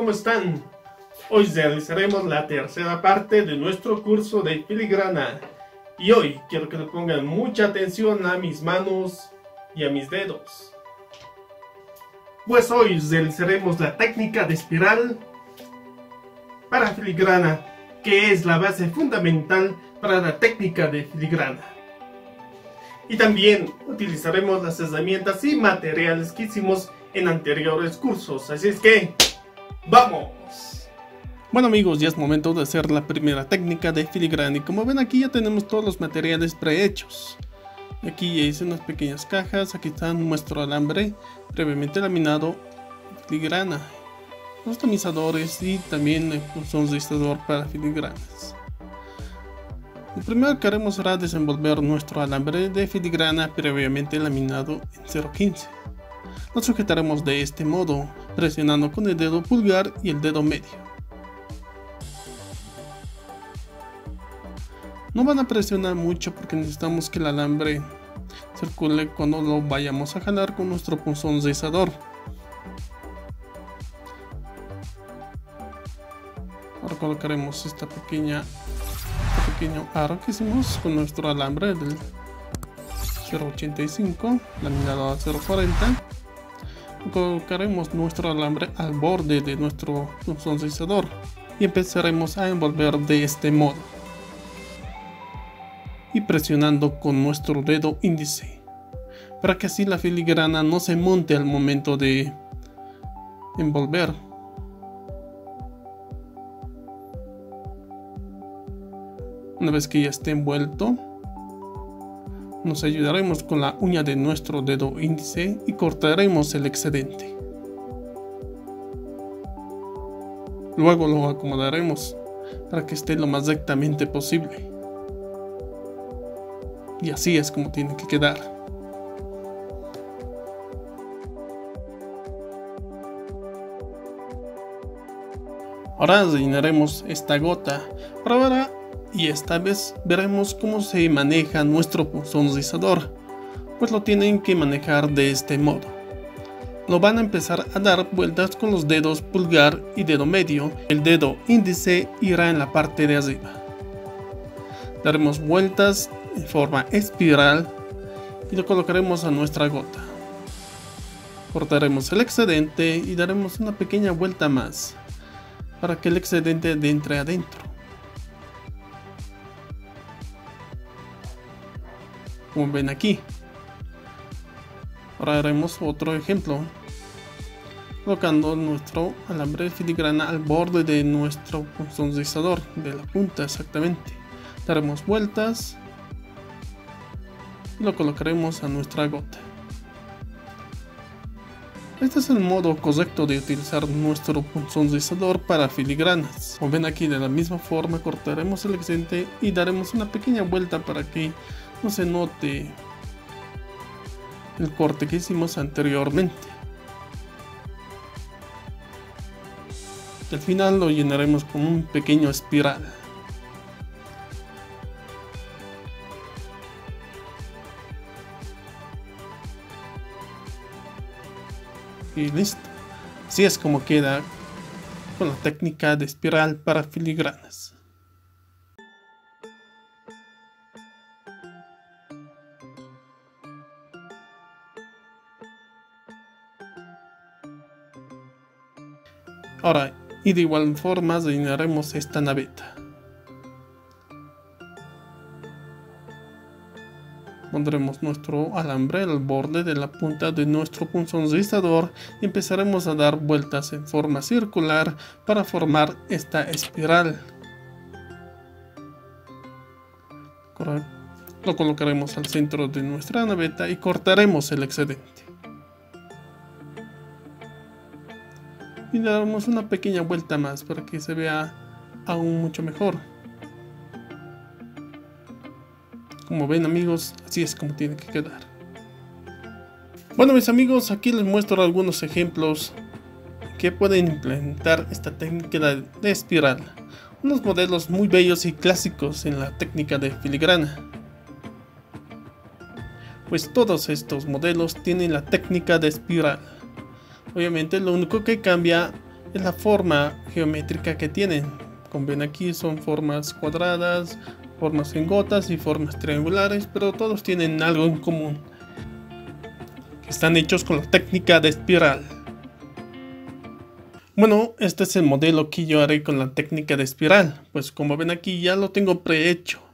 ¿cómo están? Hoy realizaremos la tercera parte de nuestro curso de filigrana y hoy quiero que le pongan mucha atención a mis manos y a mis dedos. Pues hoy realizaremos la técnica de espiral para filigrana, que es la base fundamental para la técnica de filigrana. Y también utilizaremos las herramientas y materiales que hicimos en anteriores cursos. Así es que, ¡vamos! Bueno amigos, ya es momento de hacer la primera técnica de filigrana y como ven aquí ya tenemos todos los materiales prehechos. Aquí ya hice unas pequeñas cajas, aquí está nuestro alambre previamente laminado filigrana, los tamizadores y también un sonristador para filigranas. Lo primero que haremos será desenvolver nuestro alambre de filigrana previamente laminado en 0.15. Lo sujetaremos de este modo, presionando con el dedo pulgar y el dedo medio. No van a presionar mucho porque necesitamos que el alambre circule cuando lo vayamos a jalar con nuestro punzón rizador. Ahora colocaremos esta pequeña este pequeño aro que hicimos con nuestro alambre del 0.85 laminado a 0.40 colocaremos nuestro alambre al borde de nuestro sonrisador y empezaremos a envolver de este modo. Y presionando con nuestro dedo índice para que así la filigrana no se monte al momento de envolver. Una vez que ya esté envuelto nos ayudaremos con la uña de nuestro dedo índice y cortaremos el excedente. Luego lo acomodaremos para que esté lo más rectamente posible. Y así es como tiene que quedar. Ahora rellenaremos esta gota. Para y esta vez veremos cómo se maneja nuestro sonrisador, pues lo tienen que manejar de este modo. Lo van a empezar a dar vueltas con los dedos pulgar y dedo medio, el dedo índice irá en la parte de arriba. Daremos vueltas en forma espiral y lo colocaremos a nuestra gota. Cortaremos el excedente y daremos una pequeña vuelta más para que el excedente entre adentro. Como ven aquí. Ahora haremos otro ejemplo. Colocando nuestro alambre de filigrana al borde de nuestro sonrisador, de la punta exactamente. Daremos vueltas y lo colocaremos a nuestra gota. Este es el modo correcto de utilizar nuestro sonrisador para filigranas. Como ven aquí de la misma forma cortaremos el excedente y daremos una pequeña vuelta para que no se note el corte que hicimos anteriormente. Al final lo llenaremos con un pequeño espiral. Y listo. Así es como queda con la técnica de espiral para filigranas. Ahora, y de igual forma rellenaremos esta naveta. Pondremos nuestro alambre al borde de la punta de nuestro punzón rizador y empezaremos a dar vueltas en forma circular para formar esta espiral. Lo colocaremos al centro de nuestra naveta y cortaremos el excedente. Y le damos una pequeña vuelta más para que se vea aún mucho mejor. Como ven amigos, así es como tiene que quedar. Bueno mis amigos, aquí les muestro algunos ejemplos que pueden implementar esta técnica de espiral. Unos modelos muy bellos y clásicos en la técnica de filigrana. Pues todos estos modelos tienen la técnica de espiral. Obviamente lo único que cambia es la forma geométrica que tienen. Como ven aquí son formas cuadradas, formas en gotas y formas triangulares, pero todos tienen algo en común. Están hechos con la técnica de espiral. Bueno, este es el modelo que yo haré con la técnica de espiral, pues como ven aquí ya lo tengo prehecho.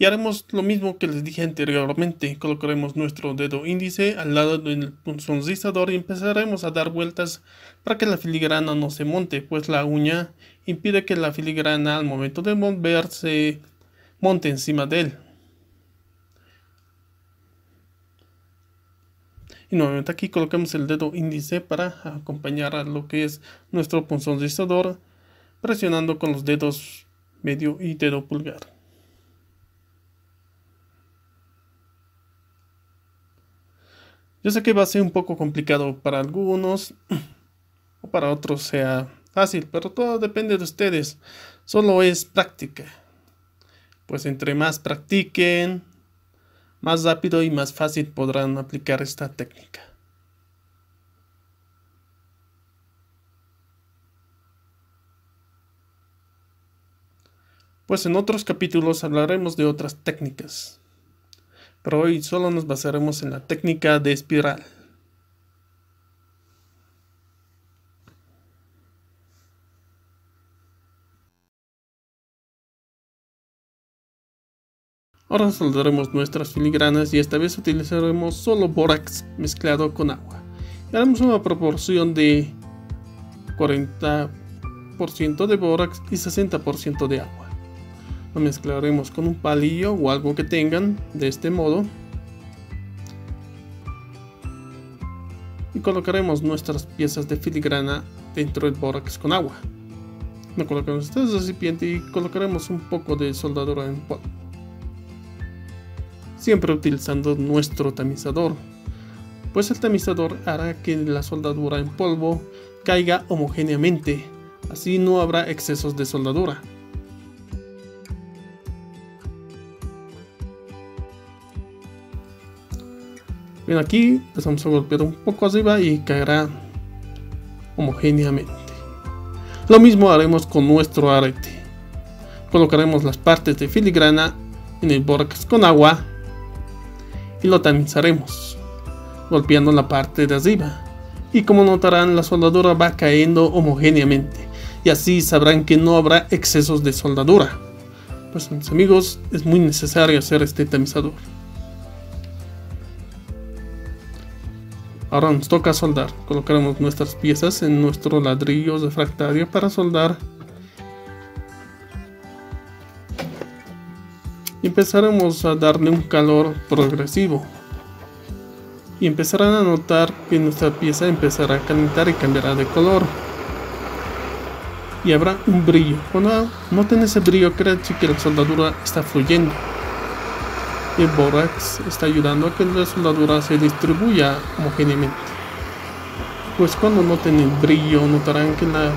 Y haremos lo mismo que les dije anteriormente, colocaremos nuestro dedo índice al lado del punzonizador y empezaremos a dar vueltas para que la filigrana no se monte, pues la uña impide que la filigrana al momento de moverse monte encima de él. Y nuevamente aquí colocamos el dedo índice para acompañar a lo que es nuestro punzonizador, presionando con los dedos medio y dedo pulgar. Yo sé que va a ser un poco complicado para algunos o para otros sea fácil, pero todo depende de ustedes. Solo es práctica. Pues entre más practiquen, más rápido y más fácil podrán aplicar esta técnica. Pues en otros capítulos hablaremos de otras técnicas pero hoy solo nos basaremos en la técnica de espiral. Ahora soldaremos nuestras filigranas y esta vez utilizaremos solo bórax mezclado con agua. Y haremos una proporción de 40% de bórax y 60% de agua. Lo mezclaremos con un palillo o algo que tengan de este modo. Y colocaremos nuestras piezas de filigrana dentro del bórax con agua. Lo colocamos en este recipiente y colocaremos un poco de soldadura en polvo. Siempre utilizando nuestro tamizador, pues el tamizador hará que la soldadura en polvo caiga homogéneamente, así no habrá excesos de soldadura. Aquí empezamos a golpear un poco arriba y caerá homogéneamente. Lo mismo haremos con nuestro arete. Colocaremos las partes de filigrana en el bórax con agua y lo tamizaremos, golpeando la parte de arriba. Y como notarán, la soldadura va cayendo homogéneamente y así sabrán que no habrá excesos de soldadura. Pues mis amigos, es muy necesario hacer este tamizador. Ahora nos toca soldar. Colocaremos nuestras piezas en nuestro ladrillo refractario para soldar. Empezaremos a darle un calor progresivo. Y empezarán a notar que nuestra pieza empezará a calentar y cambiará de color. Y habrá un brillo. Cuando noten ese brillo, crean que la soldadura está fluyendo el bórax está ayudando a que la soldadura se distribuya homogéneamente. Pues cuando noten el brillo notarán que la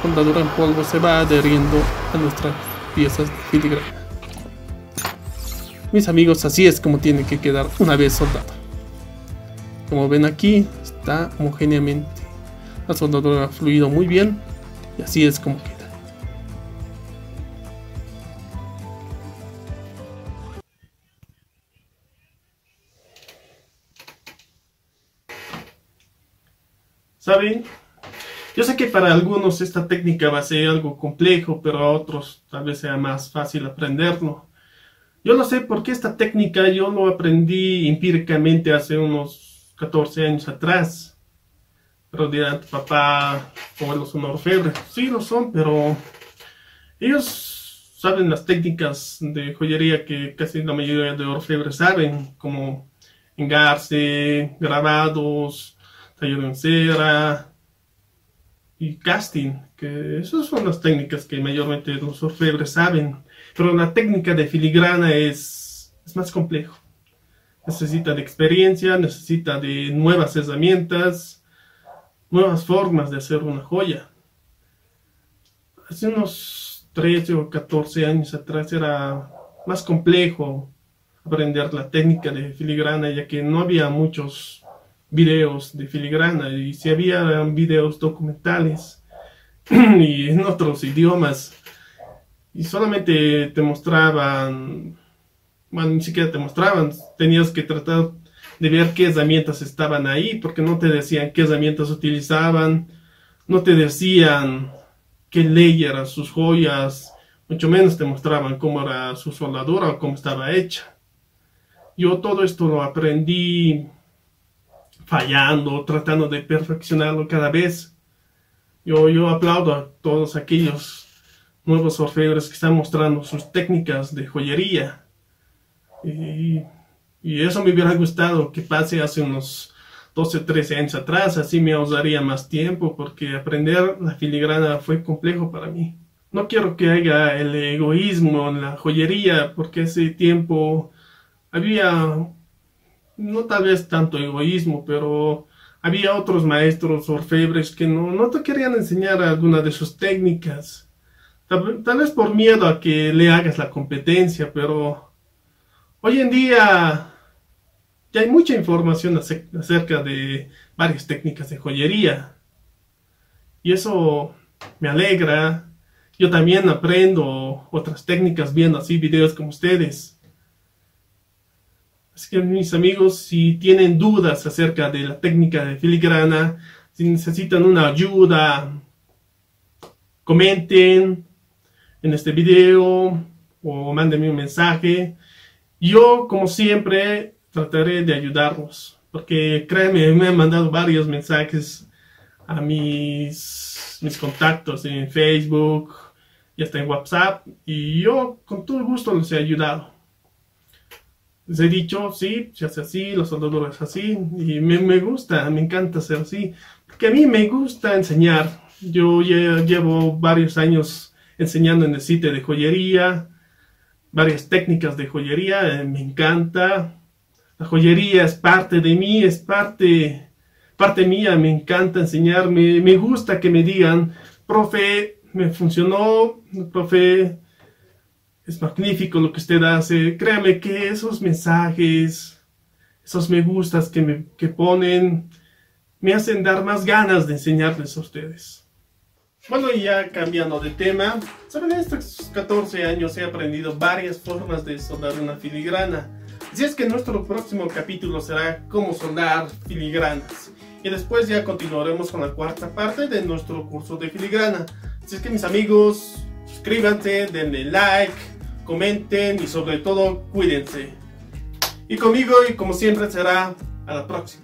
soldadura en polvo se va adheriendo a nuestras piezas de filigrana. Mis amigos, así es como tiene que quedar una vez soldado. Como ven aquí, está homogéneamente. La soldadura ha fluido muy bien y así es como queda. ¿Saben? Yo sé que para algunos esta técnica va a ser algo complejo, pero a otros tal vez sea más fácil aprenderlo. Yo lo sé porque esta técnica yo lo aprendí empíricamente hace unos 14 años atrás. Pero dirán, tu papá, los son orfebres. Sí, lo son, pero ellos saben las técnicas de joyería que casi la mayoría de orfebres saben, como engarce, grabados, taller en cera y casting, que esas son las técnicas que mayormente los orfebres saben. Pero la técnica de filigrana es, es más complejo. Necesita de experiencia, necesita de nuevas herramientas, nuevas formas de hacer una joya. Hace unos 13 o 14 años atrás era más complejo aprender la técnica de filigrana, ya que no había muchos videos de filigrana y si había videos documentales y en otros idiomas. Y solamente te mostraban, bueno, ni siquiera te mostraban, tenías que tratar de ver qué herramientas estaban ahí, porque no te decían qué herramientas utilizaban, no te decían qué ley eran sus joyas, mucho menos te mostraban cómo era su soldadura o cómo estaba hecha. Yo todo esto lo aprendí fallando, tratando de perfeccionarlo cada vez. Yo, yo aplaudo a todos aquellos nuevos orfebres que están mostrando sus técnicas de joyería. Y, eso me hubiera gustado que pase hace unos 12, 13 años atrás, así me ahorraría más tiempo porque aprender la filigrana fue complejo para mí. No quiero que haya el egoísmo en la joyería porque ese tiempo había, no tal vez tanto egoísmo, pero había otros maestros orfebres que no, no te querían enseñar alguna de sus técnicas. Tal, tal vez por miedo a que le hagas la competencia, pero hoy en día ya hay mucha información acerca de varias técnicas de joyería. Y eso me alegra. Yo también aprendo otras técnicas viendo así videos como ustedes. Así que mis amigos, si tienen dudas acerca de la técnica de filigrana, si necesitan una ayuda, comenten en este video o mándenme un mensaje. Yo, como siempre, trataré de ayudarlos. Porque créeme, me han mandado varios mensajes a mis, mis contactos en Facebook y hasta en WhatsApp. Y yo con todo gusto les he ayudado. Les he dicho, sí, se hace así, los soldadores así. Y me, me gusta, me encanta ser así. Porque a mí me gusta enseñar. Yo llevo varios años enseñando en el sitio de joyería, varias técnicas de joyería, eh, me encanta. La joyería es parte de mí, es parte, parte mía, me encanta enseñarme, me gusta que me digan, profe, me funcionó, profe, es magnífico lo que usted hace. Créame que esos mensajes, esos me gustas que me que ponen, me hacen dar más ganas de enseñarles a ustedes. Bueno, ya cambiando de tema, sobre estos 14 años he aprendido varias formas de soldar una filigrana. Así es que nuestro próximo capítulo será cómo soldar filigranas. Y después ya continuaremos con la cuarta parte de nuestro curso de filigrana. Así es que mis amigos, suscríbanse, denle like, comenten y sobre todo cuídense. Y conmigo y como siempre será a la próxima.